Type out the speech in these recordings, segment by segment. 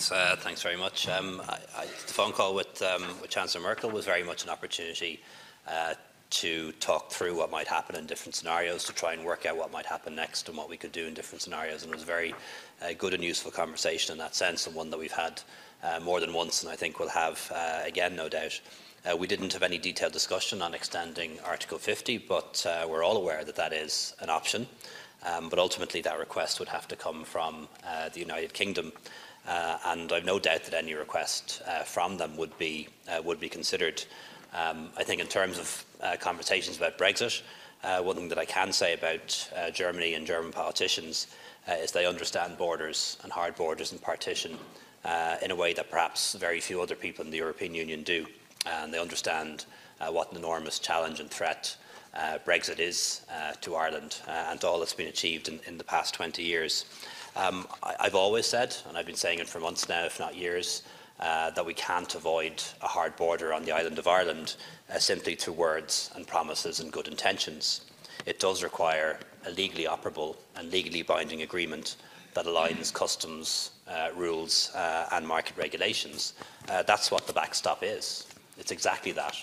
Thanks, uh, thanks very much. Um, I, I, the phone call with, um, with Chancellor Merkel was very much an opportunity uh, to talk through what might happen in different scenarios, to try and work out what might happen next and what we could do in different scenarios. And it was a very uh, good and useful conversation in that sense, and one that we've had uh, more than once, and I think we'll have uh, again, no doubt. Uh, we didn't have any detailed discussion on extending Article 50, but we're all aware that that is an option. Um, but ultimately, that request would have to come from the United Kingdom, uh, and I've no doubt that any request uh, from them would be uh, would be considered. Um, I think, in terms of uh, conversations about Brexit, uh, one thing that I can say about uh, Germany and German politicians is they understand borders and hard borders and partition in a way that perhaps very few other people in the European Union do, and they understand what an enormous challenge and threat Brexit is to Ireland and all that's been achieved in, in the past 20 years. Um, I, I've always said, and I've been saying it for months now, if not years, uh, that we can't avoid a hard border on the island of Ireland uh, simply through words and promises and good intentions. It does require a legally operable and legally binding agreement that aligns customs uh, rules uh, and market regulations. Uh, that's what the backstop is. It's exactly that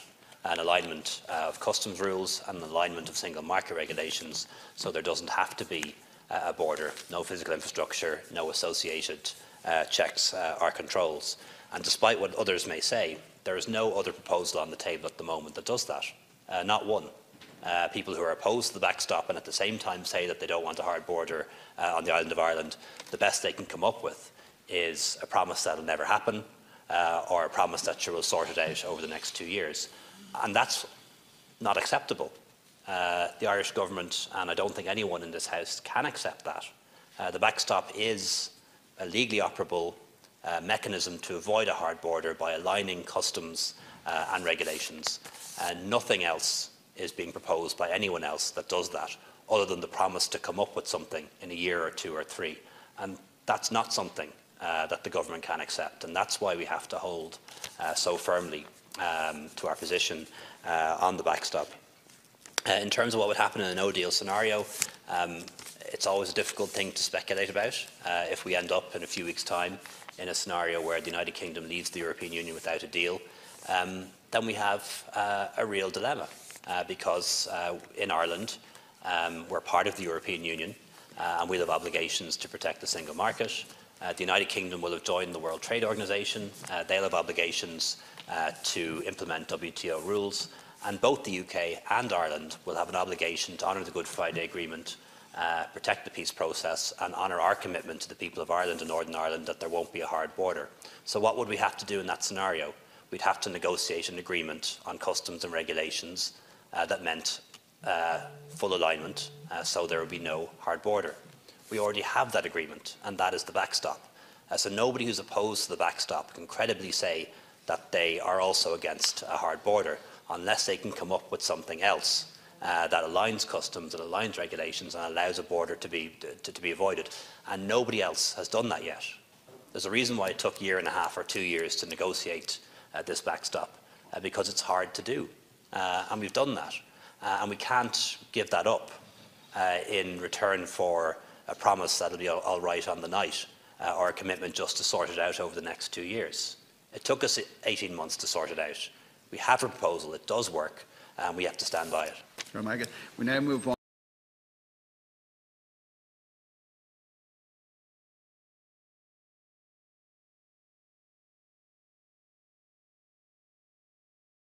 an alignment of customs rules and an alignment of single market regulations so there doesn't have to be a border, no physical infrastructure, no associated uh, checks uh, or controls. And despite what others may say, there is no other proposal on the table at the moment that does that. Uh, not one. Uh, people who are opposed to the backstop and at the same time say that they don't want a hard border uh, on the island of Ireland, the best they can come up with is a promise that will never happen uh, or a promise that you will sort it out over the next two years. And that's not acceptable. Uh, the Irish government, and I don't think anyone in this House can accept that. Uh, the backstop is a legally operable uh, mechanism to avoid a hard border by aligning customs uh, and regulations. And nothing else is being proposed by anyone else that does that, other than the promise to come up with something in a year or two or three. And that's not something uh, that the government can accept, and that's why we have to hold so firmly um, to our position on the backstop. Uh, in terms of what would happen in a no-deal scenario, um, it's always a difficult thing to speculate about. Uh, if we end up in a few weeks' time in a scenario where the United Kingdom leaves the European Union without a deal, um, then we have uh, a real dilemma uh, because uh, in Ireland um, we're part of the European Union uh, and we have obligations to protect the single market. The United Kingdom will have joined the World Trade Organization. They'll have obligations to implement WTO rules. And both the UK and Ireland will have an obligation to honour the Good Friday Agreement, uh, protect the peace process and honour our commitment to the people of Ireland and Northern Ireland that there won't be a hard border. So what would we have to do in that scenario? We'd have to negotiate an agreement on customs and regulations uh, that meant uh, full alignment, uh, so there would be no hard border. We already have that agreement, and that is the backstop. Uh, so nobody who's opposed to the backstop can credibly say that they are also against a hard border unless they can come up with something else uh, that aligns customs and aligns regulations and allows a border to be, to, to be avoided. And nobody else has done that yet. There's a reason why it took a year and a half or two years to negotiate uh, this backstop, uh, because it's hard to do. Uh, and we've done that. Uh, and we can't give that up uh, in return for a promise that it'll be all, all right on the night or a commitment just to sort it out over the next two years. It took us 18 months to sort it out. We have a proposal, it does work, and we have to stand by it. We now move on.